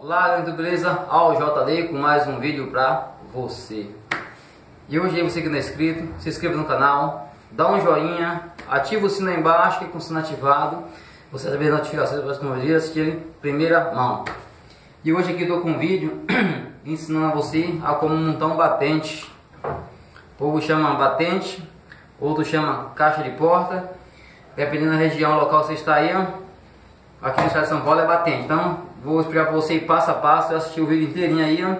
Olá, tudo beleza? Ao JD com mais um vídeo pra você. E hoje você que não é inscrito, se inscreva no canal, dá um joinha, ativa o sino aí embaixo, que com o sino ativado, você receber notificações para as vídeos assistir primeira mão. E hoje aqui eu tô com um vídeo ensinando a você a como montar um batente. O povo chama batente, outro chama caixa de porta, dependendo da região local você está aí, aqui no estado de São Paulo é batente. Então, vou explicar para você passo a passo, assistir o vídeo inteirinho aí, ó,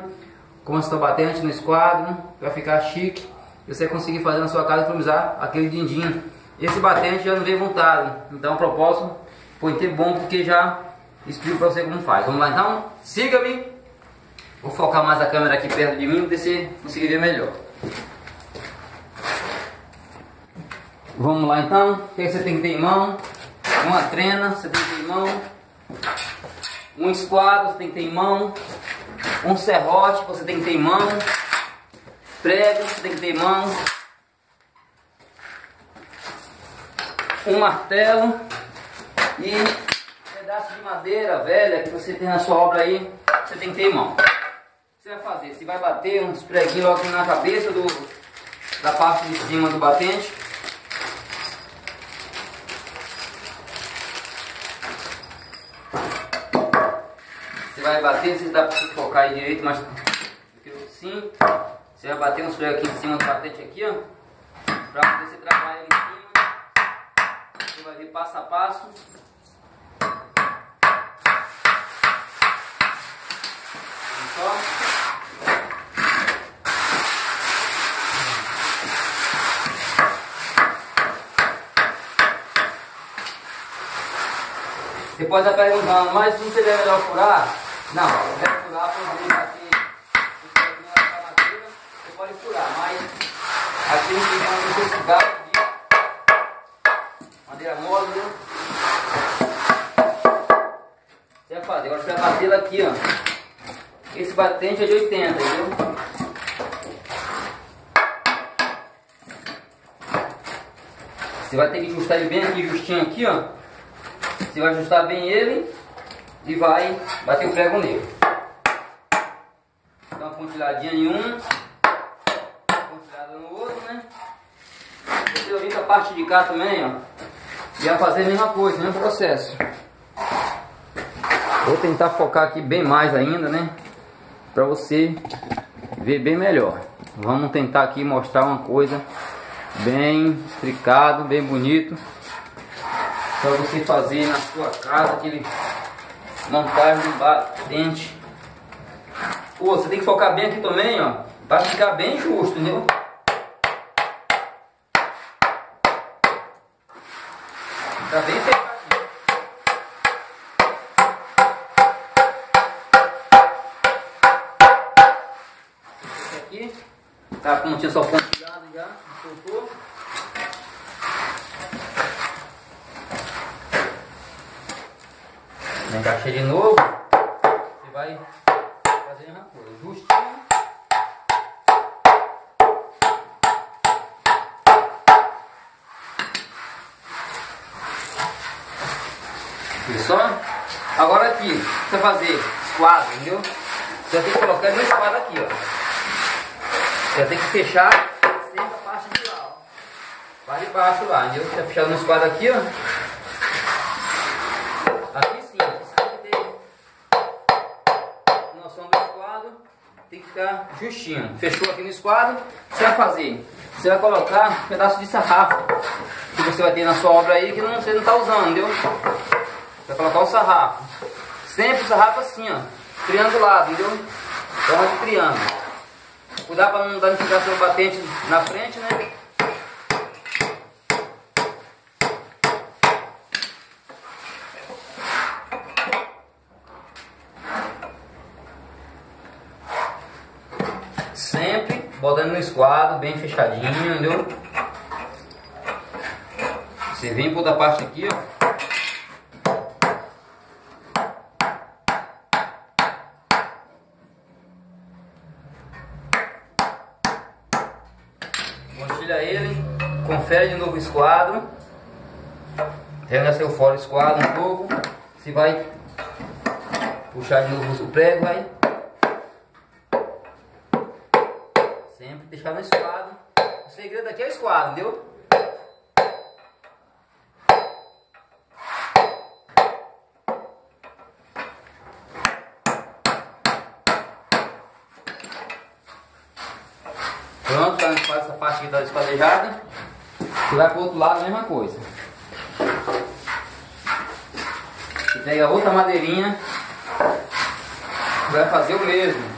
como está batente no esquadro, vai ficar chique. E você conseguir fazer na sua casa economizar aquele din-din. Esse batente já não veio montado, então o propósito foi ter bom porque já explico para você como faz. Vamos lá então? Siga-me! Vou focar mais a câmera aqui perto de mim para você conseguir ver melhor. Vamos lá então, o que você tem que ter em mão? Uma trena, você tem que ter em mão. Um esquadro, você tem que ter em mão. Um serrote, você tem que ter em mão. Prego, você tem que ter em mão. Um martelo. E um pedaço de madeira velha que você tem na sua obra aí, você tem que ter em mão. O que você vai fazer? Você vai bater uns preguinhos aqui na cabeça do, da parte de cima do batente. Vai bater, não sei se dá para focar aí direito, mas sim. Você vai bater uns pregos aqui em cima do batente aqui, ó. Pra poder você trabalhar em cima. Você vai ver passo a passo. Só. Você pode estar perguntando, mas não seria melhor furar? Não, deve furar para poder bater o preguinho na madeira, você pode furar, mas aqui não tem uma necessidade de madeira mole? Você vai fazer, agora você vai bater aqui, ó. Esse batente é de 80, entendeu? Você vai ter que ajustar ele bem aqui, justinho aqui, ó. Você vai ajustar bem ele e vai bater o prego nele. Dá uma pontilhadinha em um, pontilhada no outro, né? Você vai vir com a parte de cá também, ó. E vai fazer a mesma coisa, mesmo processo. Vou tentar focar aqui bem mais ainda, né? Pra você ver bem melhor. Vamos tentar aqui mostrar uma coisa bem explicado, bem bonito para você fazer na sua casa aquele montagem do batente. Pô, você tem que focar bem aqui também, ó, para ficar bem justo, entendeu? Tá bem fechado. Aqui tá com tinha só pontilhado já, soltou. Encaixa de novo, você vai fazer a mesma coisa, justinho. Viu só? Agora aqui, você fazer esquadro, entendeu? Você ter que colocar no esquadro aqui, ó. Você ter que fechar sempre a parte de lá, ó. Lá de baixo lá, entendeu? Você fechar no esquadro aqui, ó. tem que ficar justinho. Fechou aqui no esquadro, você vai fazer? Você vai colocar um pedaço de sarrafo que você vai ter na sua obra aí que não, você não está usando, entendeu? Vai colocar o sarrafo. Sempre o sarrafo assim, ó, triangulado, entendeu? Forma de triângulo. Cuidar para não danificar seu batente na frente, né? Sempre botando no esquadro, bem fechadinho, entendeu? Você vem por da parte aqui, ó. Pontilha ele, confere de novo o esquadro. Pega seu fora o esquadro um pouco. Você vai Puxar de novo o prego, vai. Sempre deixar no esquadro. O segredo aqui é o esquadro, entendeu? Pronto, tá essa parte aqui tá esquadrejada. Você vai pro outro lado, a mesma coisa. Você pega outra madeirinha. Vai fazer o mesmo.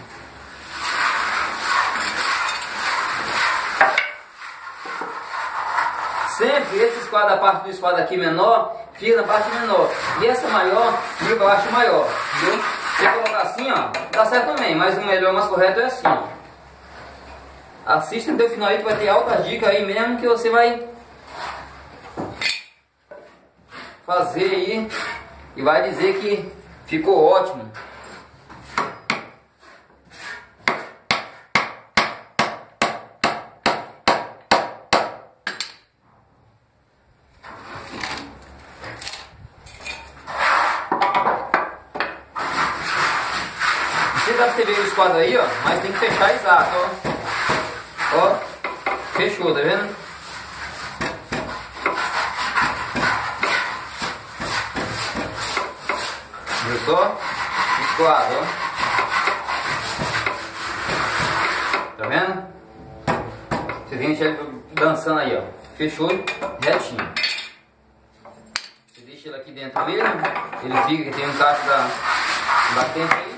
Sempre esse esquadro, a parte do esquadro aqui menor, fica na parte menor. E essa maior, fica para baixo maior. Entendeu? Se eu colocar assim, ó, dá certo também, mas o melhor, mais correto é assim. Assista até o final aí que vai ter altas dicas aí mesmo que você vai fazer aí e vai dizer que ficou ótimo. Você dá pra você ver o esquadro aí, ó, mas tem que fechar exato, ó. Ó, fechou, tá vendo? Viu só? Escoado, ó. Tá vendo? Você vem ele dançando aí, ó. Fechou retinho. Você deixa ele aqui dentro mesmo. Ele fica, tem um cacho da batente aí.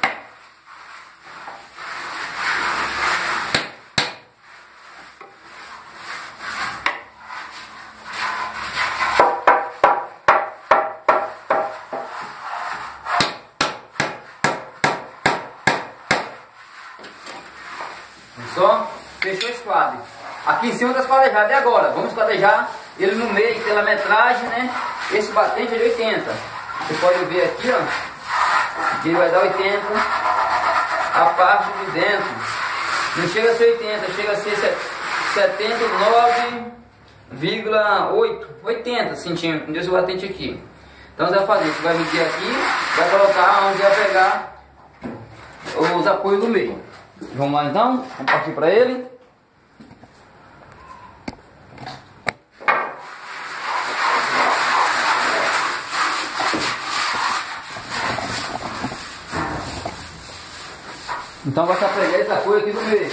Só fechou o esquadro. Em cima das quadrejadas. E agora? Vamos quadrejar ele no meio pela metragem, né? Esse batente é de 80. Você pode ver aqui, ó. Que ele vai dar 80. A parte de dentro. Não chega a ser 80, chega a ser 79,8. 80 centímetros. Entendeu? Batente aqui. Então você vai fazer, você vai medir aqui, vai colocar onde vai pegar os apoios do meio. Vamos lá então, vamos partir para ele. Então vai pegar esse apoio aqui no meio.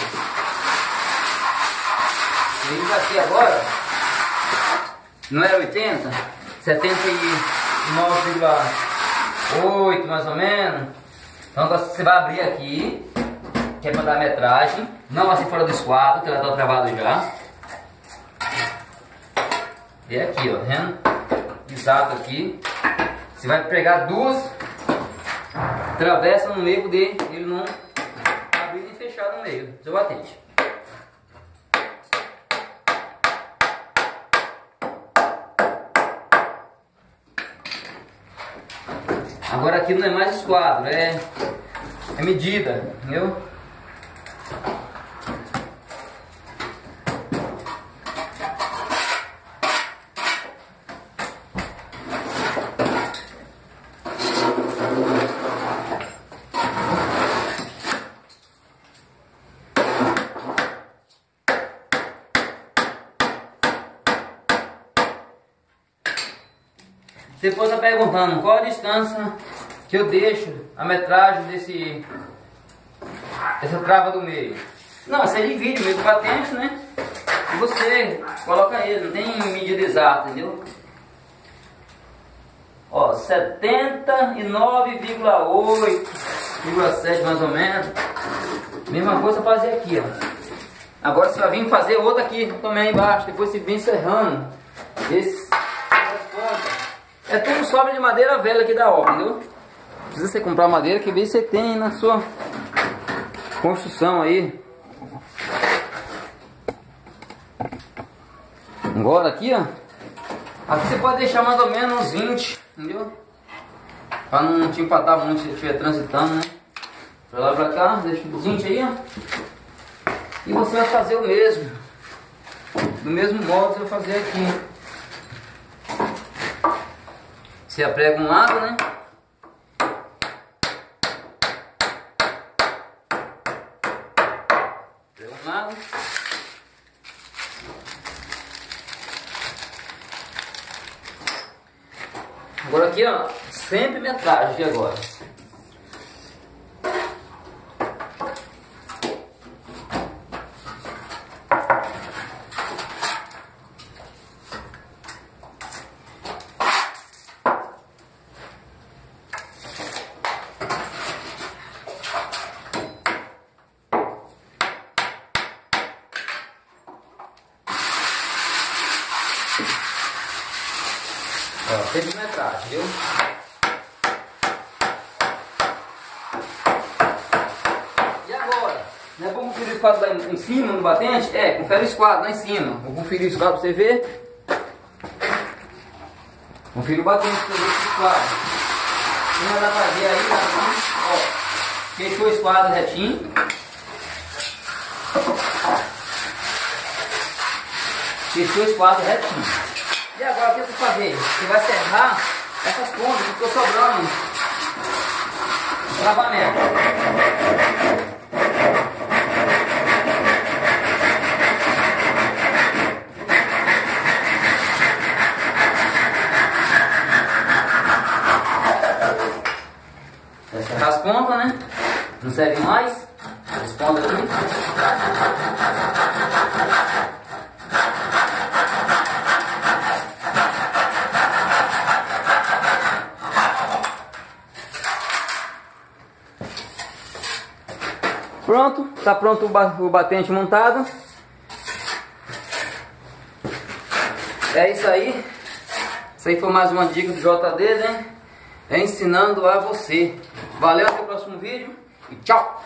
E aqui agora, não era 80? 79,8 mais ou menos. Então você vai abrir aqui que é para dar metragem, não assim fora do esquadro, que ela está travada já. E é aqui, ó, tá vendo? Exato aqui. Você vai pegar duas travessas no meio dele, ele não abrir e fechar no meio do batente. Agora aqui não é mais esquadro, é, é medida, entendeu? Depois está perguntando qual a distância que eu deixo a metragem desse essa trava do meio. Não, você divide o meio do patente, né? E você coloca ele, não tem medida exata, entendeu? Ó, 79,8,7 mais ou menos. Mesma coisa fazer aqui, ó. Agora você vai vir fazer outra aqui também embaixo. Depois você vem encerrando. Esse, é tudo sobra de madeira velha aqui da obra, entendeu? Precisa você comprar madeira que vê você tem na sua construção aí. Agora aqui, ó. Aqui você pode deixar mais ou menos uns 20, entendeu? Pra não te empatar muito se estiver transitando, né? Pra lá pra cá, deixa uns 20 aí, ó. E você vai fazer o mesmo. Do mesmo modo você vai fazer aqui. Você aprega um lado, né? Prega um lado. Agora aqui, ó, sempre metragem agora. Ó, centimetragem, viu? E agora? Não é bom conferir o esquadro lá em cima, no batente? É, confere o esquadro lá em cima. Vou conferir o esquadro pra você ver. Confira o batente pra ver o esquadro. Não dá pra ver aí? Ó, fechou o esquadro retinho. Fechou o esquadro retinho. E agora o que você vai fazer? Você vai serrar essas pontas que ficou sobrando travamento. Vai serrar as pontas, né? Não serve mais. As pontas aqui. Pronto, está pronto o batente montado. É isso aí. Isso aí foi mais uma dica do JD, né? É ensinando a você. Valeu, até o próximo vídeo e tchau!